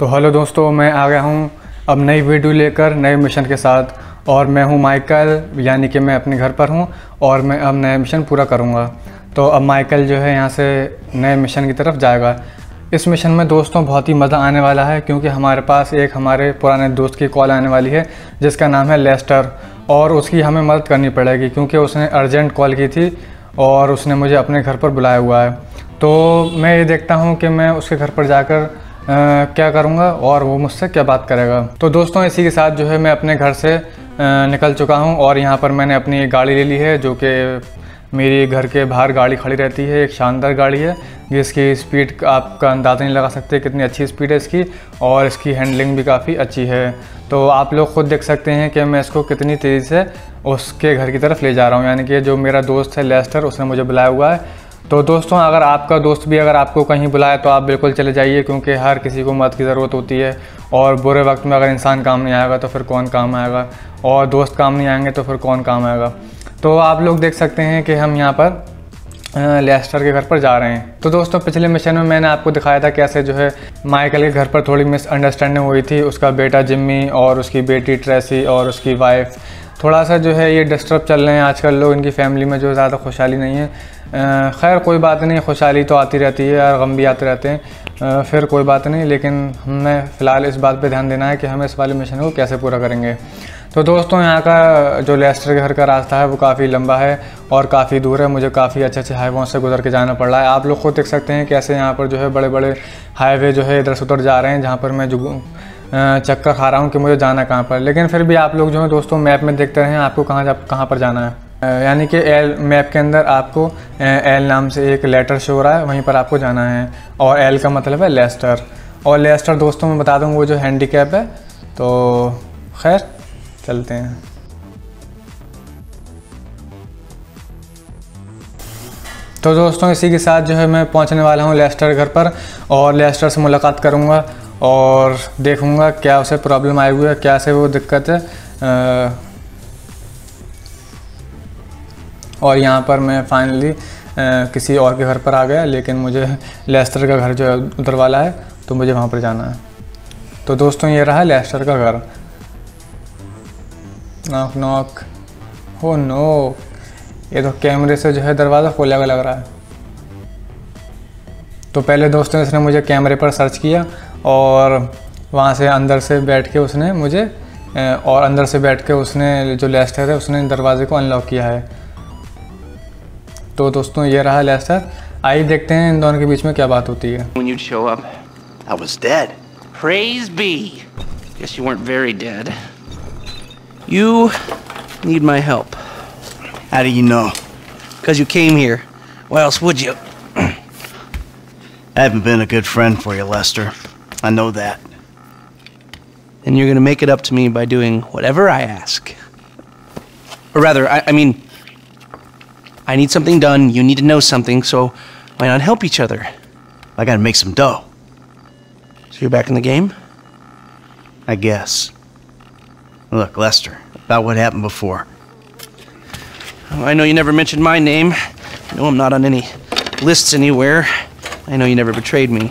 तो हेलो दोस्तों, मैं आ गया हूँ अब नई वीडियो लेकर नए मिशन के साथ। और मैं हूँ माइकल, यानी कि मैं अपने घर पर हूँ और मैं अब नया मिशन पूरा करूँगा। तो अब माइकल जो है यहाँ से नए मिशन की तरफ़ जाएगा। इस मिशन में दोस्तों बहुत ही मज़ा आने वाला है, क्योंकि हमारे पास एक हमारे पुराने दोस्त की कॉल आने वाली है, जिसका नाम है लेस्टर। और उसकी हमें मदद करनी पड़ेगी, क्योंकि उसने अर्जेंट कॉल की थी और उसने मुझे अपने घर पर बुलाया हुआ है। तो मैं ये देखता हूँ कि मैं उसके घर पर जाकर आ, क्या करूँगा और वो मुझसे क्या बात करेगा? तो दोस्तों इसी के साथ जो है मैं अपने घर से आ, निकल चुका हूँ और यहाँ पर मैंने अपनी एक गाड़ी ले ली है जो कि मेरी घर के बाहर गाड़ी खड़ी रहती है एक शानदार गाड़ी है जिसकी स्पीड आपका अंदाज़ा नहीं लगा सकते कितनी अच्छी स्पीड है इसकी और इसकी हैंडलिंग भी काफ़ी अच्छी है। तो आप लोग खुद देख सकते हैं कि मैं इसको कितनी तेज़ी से उसके घर की तरफ़ ले जा रहा हूँ। यानी कि जो मेरा दोस्त है लेस्टर उसने मुझे बुलाया हुआ है तो दोस्तों, अगर आपका दोस्त भी अगर आपको कहीं बुलाए तो आप बिल्कुल चले जाइए, क्योंकि हर किसी को मदद की ज़रूरत होती है। और बुरे वक्त में अगर इंसान काम नहीं आएगा तो फिर कौन काम आएगा? और दोस्त काम नहीं आएँगे तो फिर कौन काम आएगा? तो आप लोग देख सकते हैं कि हम यहाँ पर लेस्टर के घर पर जा रहे हैं। तो दोस्तों, पिछले मिशन में मैंने आपको दिखाया था कैसे जो है माइकल के घर पर थोड़ी मिसअंडरस्टैंडिंग हुई थी। उसका बेटा जिम्मी और उसकी बेटी ट्रेसी और उसकी वाइफ थोड़ा सा जो है ये डिस्टर्ब चल रहे हैं आजकल लोग, इनकी फैमिली में जो ज़्यादा खुशहाली नहीं है। खैर, कोई बात नहीं, खुशहाली तो आती रहती है और गम भी आते रहते हैं। फिर कोई बात नहीं, लेकिन हमें फ़िलहाल इस बात पे ध्यान देना है कि हम इस वाले मिशन को कैसे पूरा करेंगे। तो दोस्तों, यहाँ का जो लेस्टर के घर का रास्ता है, वो काफ़ी लंबा है और काफ़ी दूर है। मुझे काफ़ी अच्छे अच्छे हाईवे से गुजर के जाना पड़ रहा है। आप लोग खुद देख सकते हैं कैसे यहाँ पर जो है बड़े बड़े हाईवे जो है इधर से उधर जा रहे हैं, जहाँ पर मैं जो चक्कर खा रहा हूँ कि मुझे जाना कहाँ पर। लेकिन फिर भी आप लोग जो है दोस्तों, मैप में देखते रहें, आपको कहाँ जा, कहाँ पर जाना है। यानी कि एल, मैप के अंदर आपको एल नाम से एक लेटर शो हो रहा है, वहीं पर आपको जाना है। और एल का मतलब है लेस्टर। और लेस्टर दोस्तों, मैं बता दूँ, वो जो हैंडीकैप है तो खैर, चलते हैं। तो दोस्तों, इसी के साथ जो है मैं पहुँचने वाला हूँ लेस्टर घर पर, और लेस्टर से मुलाकात करूँगा। और देखूँगा क्या उसे प्रॉब्लम आई हुई है, क्या से वो दिक्कत है। और यहाँ पर मैं फाइनली किसी और के घर पर आ गया, लेकिन मुझे लेस्टर का घर जो है, उधर वाला है तो मुझे वहाँ पर जाना है। तो दोस्तों, ये रहा लेस्टर का घर। नॉक नॉक हो नो ये तो कैमरे से जो है, दरवाज़ा खोला हुआ लग रहा है। तो पहले दोस्तों, इसने मुझे कैमरे पर सर्च किया और वहाँ से अंदर से बैठ के उसने मुझे और अंदर से बैठ के उसने जो लेस्टर है उसने दरवाजे को अनलॉक किया है तो दोस्तों ये रहा लेस्टर आइए देखते हैं इन दोनों के बीच में क्या बात होती है When you'd show up, I was dead. Praise be. Guess you weren't very dead. You need my help. How do you know? Because you came here. Why else would you? I haven't been a good friend for you, Lester. I know that. And you're gonna make it up to me by doing whatever I ask. Or rather, I, I mean, I need something done, you need to know something, so why not help each other? I gotta make some dough. So you're back in the game? I guess. Look, Lester, about what happened before. Oh, I know you never mentioned my name. I know I'm not on any lists anywhere. I know you never betrayed me.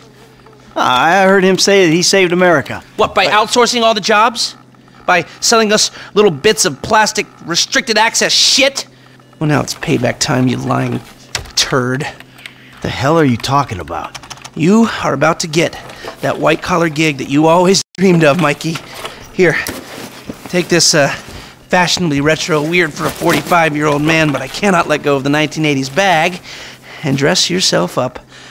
I heard him say that he saved America. What, by outsourcing all the jobs? By selling us little bits of plastic restricted access shit? Well, now it's payback time, you lying turd. The hell are you talking about? You are about to get that white collar gig that you always dreamed of, Mikey. Here, Take this uh, fashionably retro weird for a 45 year old man, but I cannot let go of the 1980s bag, and dress yourself up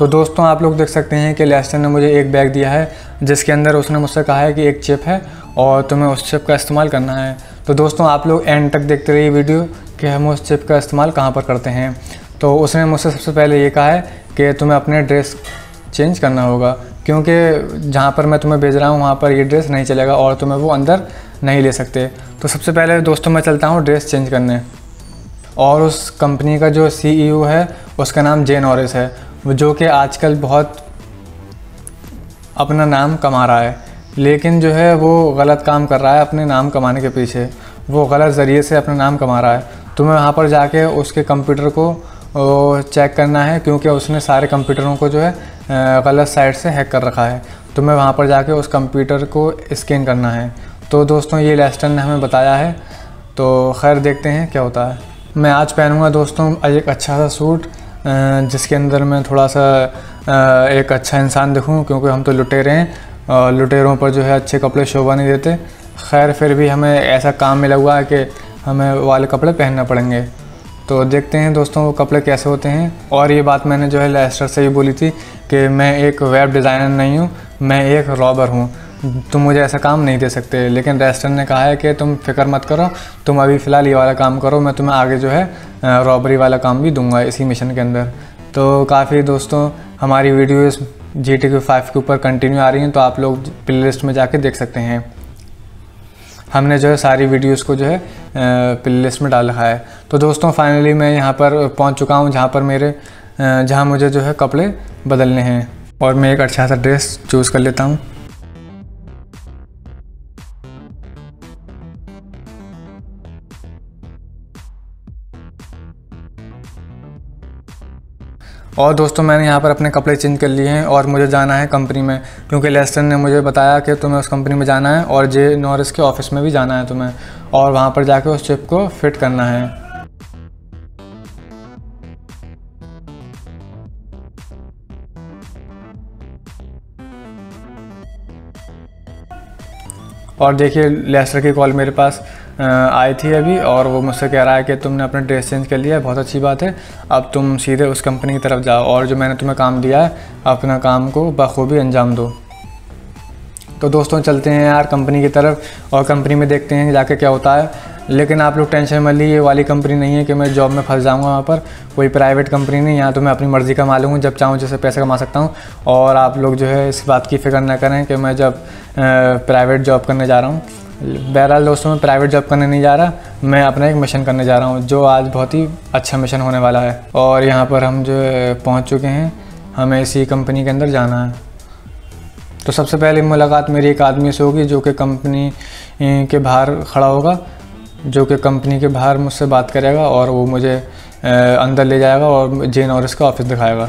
तो दोस्तों, आप लोग देख सकते हैं कि Lester ने मुझे एक बैग दिया है, जिसके अंदर उसने मुझसे कहा है कि एक चिप है और तुम्हें उस चिप का इस्तेमाल करना है। तो दोस्तों, आप लोग एंड तक देखते रहिए वीडियो कि हम उस चिप का इस्तेमाल कहाँ पर करते हैं। तो उसने मुझसे सबसे पहले ये कहा है कि तुम्हें अपने ड्रेस चेंज करना होगा, क्योंकि जहाँ पर मैं तुम्हें भेज रहा हूँ, वहाँ पर ये ड्रेस नहीं चलेगा और तुम्हें वो अंदर नहीं ले सकते। तो सबसे पहले दोस्तों, मैं चलता हूँ ड्रेस चेंज करने। और उस कंपनी का जो सीईओ है, उसका नाम जेन ऑरिस है। जो कि आजकल बहुत अपना नाम कमा रहा है, लेकिन जो है वो गलत काम कर रहा है अपने नाम कमाने के पीछे। वो गलत ज़रिए से अपना नाम कमा रहा है। तुम्हें वहाँ पर जाके उसके कंप्यूटर को चेक करना है, क्योंकि उसने सारे कंप्यूटरों को जो है गलत साइड से हैक कर रखा है। तुम्हें वहाँ पर जाके उस कंप्यूटर को स्कैन करना है। तो दोस्तों, ये लेस्टन ने हमें बताया है। तो खैर देखते हैं क्या होता है। मैं आज पहनूँगा दोस्तों एक अच्छा सा सूट। जिसके अंदर मैं थोड़ा सा एक अच्छा इंसान दिखूँ, क्योंकि हम तो लुटेरे हैं, और लुटेरों पर जो है अच्छे कपड़े शोभा नहीं देते। खैर, फिर भी हमें ऐसा काम मिला हुआ है कि हमें वाले कपड़े पहनना पड़ेंगे। तो देखते हैं दोस्तों, वो कपड़े कैसे होते हैं। और ये बात मैंने जो है लेस्टर से ही बोली थी कि मैं एक वेब डिज़ाइनर नहीं हूँ, मैं एक रॉबर हूँ। तुम मुझे ऐसा काम नहीं दे सकते, लेकिन रेस्टोरेंट ने कहा है कि तुम फ़िक्र मत करो, तुम अभी फ़िलहाल ये वाला काम करो, मैं तुम्हें आगे जो है रॉबरी वाला काम भी दूँगा इसी मिशन के अंदर। तो काफ़ी दोस्तों, हमारी videos G T Q five के ऊपर कंटिन्यू आ रही हैं तो आप लोग प्ले लिस्ट में जाके देख सकते हैं। हमने जो है सारी वीडियोस को जो है प्ले लिस्ट में डाल रखा है। तो दोस्तों फाइनली मैं यहाँ पर पहुँच चुका हूँ, जहाँ पर मेरे जहाँ मुझे जो है कपड़े बदलने हैं। और मैं एक अच्छा सा ड्रेस चूज़ कर लेता हूँ। और दोस्तों, मैंने यहाँ पर अपने कपड़े चेंज कर लिए हैं और मुझे जाना है कंपनी में, क्योंकि लेस्टन ने मुझे बताया कि तुम्हें उस कंपनी में जाना है और जे नॉरिस के ऑफ़िस में भी जाना है तुम्हें और वहाँ पर जाके उस चिप को फिट करना है। और देखिए, लेस्टर की कॉल मेरे पास आई थी अभी और वो मुझसे कह रहा है कि तुमने अपना ड्रेस चेंज कर लिया है, बहुत अच्छी बात है। अब तुम सीधे उस कंपनी की तरफ़ जाओ और जो मैंने तुम्हें काम दिया है, अपना काम को बखूबी अंजाम दो। तो दोस्तों, चलते हैं यार कंपनी की तरफ़ और कंपनी में देखते हैं जाके क्या होता है। लेकिन आप लोग टेंशन मत ली ये वाली कंपनी नहीं है कि मैं जॉब में फंस जाऊँगा वहाँ पर। कोई प्राइवेट कंपनी नहीं, यहाँ तो मैं अपनी मर्ज़ी का मालूम हूँ, जब चाहूँ जैसे पैसे कमा सकता हूँ। और आप लोग जो है इस बात की फ़िक्र ना करें कि मैं जब प्राइवेट जॉब करने जा रहा हूँ। बहरहाल दोस्तों, मैं प्राइवेट जॉब करने नहीं जा रहा, मैं अपना एक मिशन करने जा रहा हूँ, जो आज बहुत ही अच्छा मिशन होने वाला है। और यहाँ पर हम जो पहुँच चुके हैं, हमें इसी कंपनी के अंदर जाना है। तो सबसे पहले मुलाकात मेरी एक आदमी से होगी, जो कि कंपनी के बाहर खड़ा होगा, जो कि कंपनी के बाहर मुझसे बात करेगा और वो मुझे अंदर ले जाएगा और जेन और इसका ऑफ़िस दिखाएगा।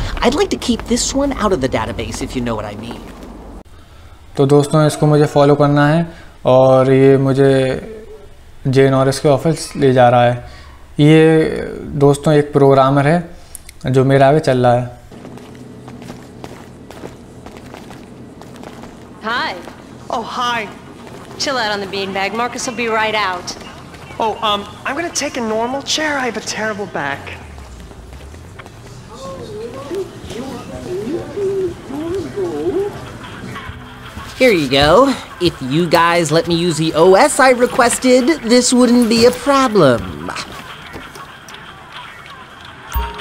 I'd like to keep this one out of the database if you know what I mean. तो दोस्तों इसको मुझे फॉलो करना है और ये मुझे जे नॉरिस के ऑफिस ले जा रहा है ये दोस्तों एक प्रोग्रामर है जो मेरे आगे चल रहा है Hi. Oh, hi. Chill out on the beanbag. Marcus will be right out. Oh, um, I'm gonna take a normal chair. I have a terrible back. Here you go. If you guys let me use the OS I requested, this wouldn't be a problem.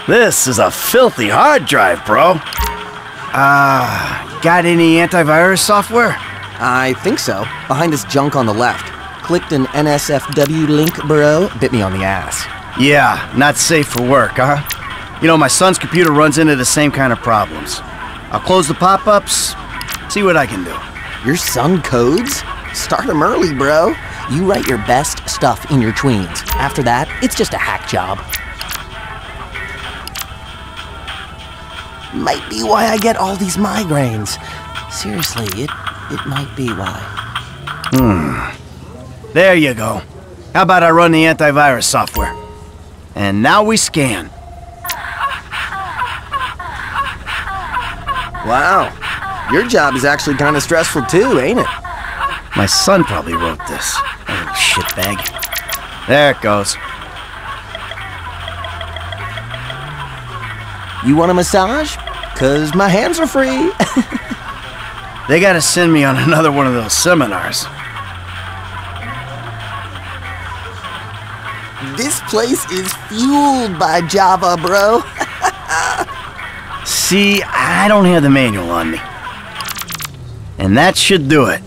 This is a filthy hard drive, bro. Ah, uh, got any antivirus software? I think so. Behind this junk on the left. Clicked an NSFW link, bro. Bit me on the ass. Yeah, not safe for work, huh? You know, my son's computer runs into the same kind of problems. I'll close the pop-ups, see what I can do. Your son codes? Start him early, bro. You write your best stuff in your tweens. After that, it's just a hack job. Might be why I get all these migraines. Seriously, it it might be why. Hmm. There you go. How about I run the antivirus software? And now we scan. Wow. Your job is actually kind of stressful too, ain't it? My son probably wrote this. Oh, shitbag. There it goes. You want a massage? Cause my hands are free. they gotta send me on another one of those seminars. This place is fueled by Java, bro. See, I don't have the manual on me. And that should do it.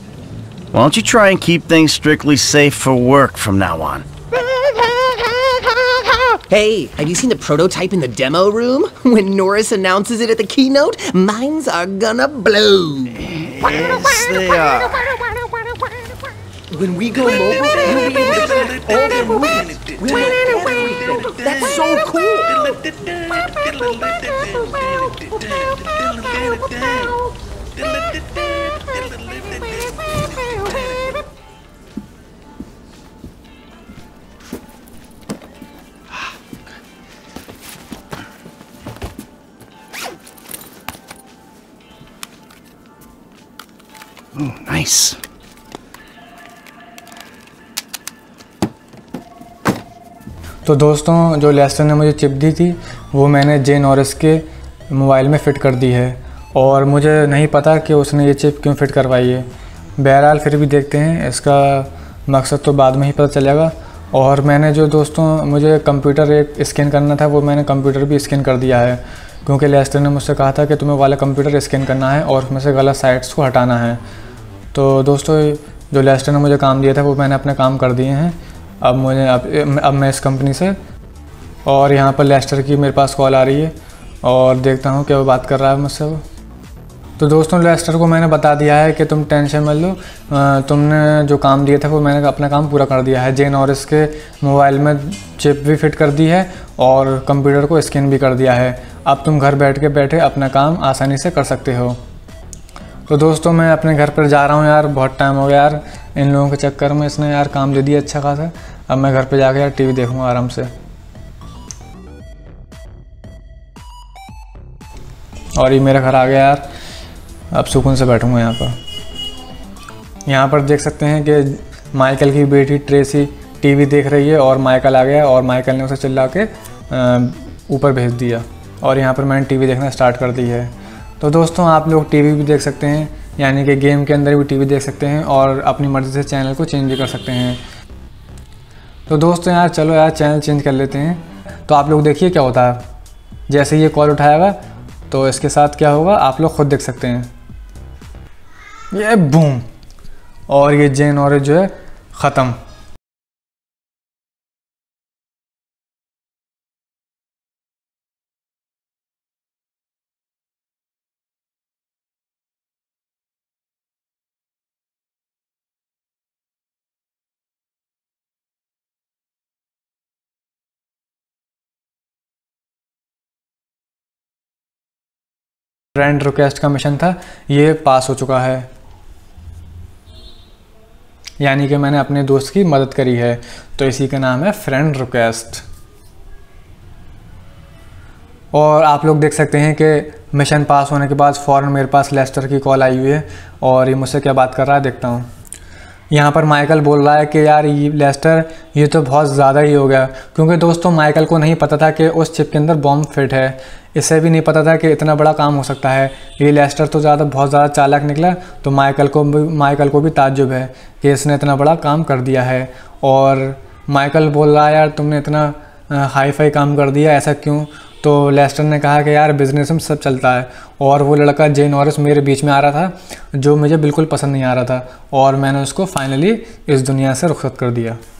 Why don't you try and keep things strictly safe for work from now on? Hey, have you seen the prototype in the demo room? When Norris announces it at the keynote, minds are gonna blow. Yes, they are. When we go mobile, you'll be able to track all their movements. We'll. That's so cool. Nice. तो दोस्तों, जो Lester ने मुझे chip दी थी, वो मैंने J Norris के mobile में फ़िट कर दी है। और मुझे नहीं पता कि उसने ये चिप क्यों फ़िट करवाई है। बहरहाल, फिर भी देखते हैं। इसका मकसद तो बाद में ही पता चलेगा। और मैंने जो दोस्तों, मुझे कंप्यूटर एक स्कैन करना था, वो मैंने कंप्यूटर भी स्कैन कर दिया है। क्योंकि लेस्टर ने मुझसे कहा था कि तुम्हें वाला कंप्यूटर स्कैन करना है और उसमें से गलत साइट्स को हटाना है। तो दोस्तों, जो लेस्टर ने मुझे काम दिया था, वो मैंने अपने काम कर दिए हैं। अब मुझे, अब अब मैं इस कंपनी से, और यहाँ पर लेस्टर की मेरे पास कॉल आ रही है, और देखता हूँ क्या वो बात कर रहा है मुझसे वो। तो दोस्तों लेस्टर को मैंने बता दिया है कि तुम टेंशन मत लो। तुमने जो काम दिया था, वो मैंने अपना काम पूरा कर दिया है। जेन और इसके मोबाइल में चिप भी फिट कर दी है, और कंप्यूटर को स्कैन भी कर दिया है। अब तुम घर बैठ के बैठे अपना काम आसानी से कर सकते हो। तो दोस्तों, मैं अपने घर पर जा रहा हूँ यार, बहुत टाइम हो गया यार। इन लोगों के चक्कर में इसने यार काम दे दिया अच्छा खासा। अब मैं घर पर जाके यार टीवी देखूँगा आराम से। और ये मेरा घर आ गया यार। अब सुकून से बैठूँगा यहाँ पर। यहाँ पर देख सकते हैं कि माइकल की बेटी ट्रेसी टीवी देख रही है और माइकल आ गया और माइकल ने उसे चिल्ला के ऊपर भेज दिया। और यहाँ पर मैंने टीवी देखना स्टार्ट कर दी है। तो दोस्तों, आप लोग टीवी भी देख सकते हैं, यानी कि गेम के अंदर भी टीवी देख सकते हैं और अपनी मर्ज़ी से चैनल को चेंज भी कर सकते हैं। तो दोस्तों, यार चलो यार चैनल चेंज कर लेते हैं। तो आप लोग देखिए क्या होता है। जैसे ये कॉल उठाएगा तो इसके साथ क्या होगा, आप लोग खुद देख सकते हैं। ये बूम और ये जेन और जो है, ख़त्म। फ्रेंड रिक्वेस्ट का मिशन था, ये पास हो चुका है। यानी कि मैंने अपने दोस्त की मदद करी है। तो इसी का नाम है फ्रेंड रिक्वेस्ट और आप लोग देख सकते हैं कि मिशन पास होने के बाद फ़ौरन मेरे पास लेस्टर की कॉल आई हुई है और ये मुझसे क्या बात कर रहा है, देखता हूँ। यहाँ पर माइकल बोल रहा है कि यार ये लेस्टर, ये तो बहुत ज़्यादा ही हो गया। क्योंकि दोस्तों, माइकल को नहीं पता था कि उस चिप के अंदर बॉम्ब फिट है। इसे भी नहीं पता था कि इतना बड़ा काम हो सकता है। ये लेस्टर तो ज़्यादा, बहुत ज़्यादा चालाक निकला तो माइकल को भी, माइकल को भी ताज्जुब है कि इसने इतना बड़ा काम कर दिया है। और माइकल बोल रहा है, यार, तुमने इतना हाई फाई काम कर दिया, ऐसा क्यों? तो लेस्टर ने कहा कि यार बिज़नेस में सब चलता है। और वो लड़का जे नॉरिस मेरे बीच में आ रहा था, जो मुझे बिल्कुल पसंद नहीं आ रहा था। और मैंने उसको फाइनली इस दुनिया से रुखत कर दिया।